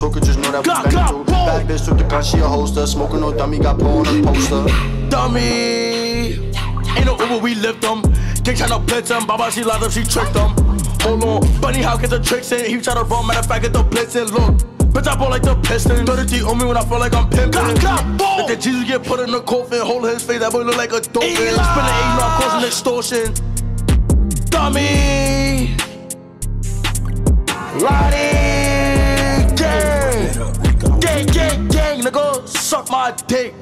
Crooked, just know that we Glock, through. boom. Bad bitch took the gun, she a holster. Smoking no dummy, got porn on the poster. Dummy. Ain't no Uber, we lift them. Gang tryna blitz them. Baba, she lied up, she tricked them. Hold on. Bunny, how get the tricks in? He try to run, matter of fact, get the blitz in. Look. Bitch, I ball like the piston. 30 on me when I feel like I'm pimping. Glock, Glock, boom. Let the Jesus get put in the coffin. Hold his face, that boy look like a dolphin. Spinning eight, I'm causing extortion. Dummy. Lottie. Gang. Gang. Nigga, suck my dick.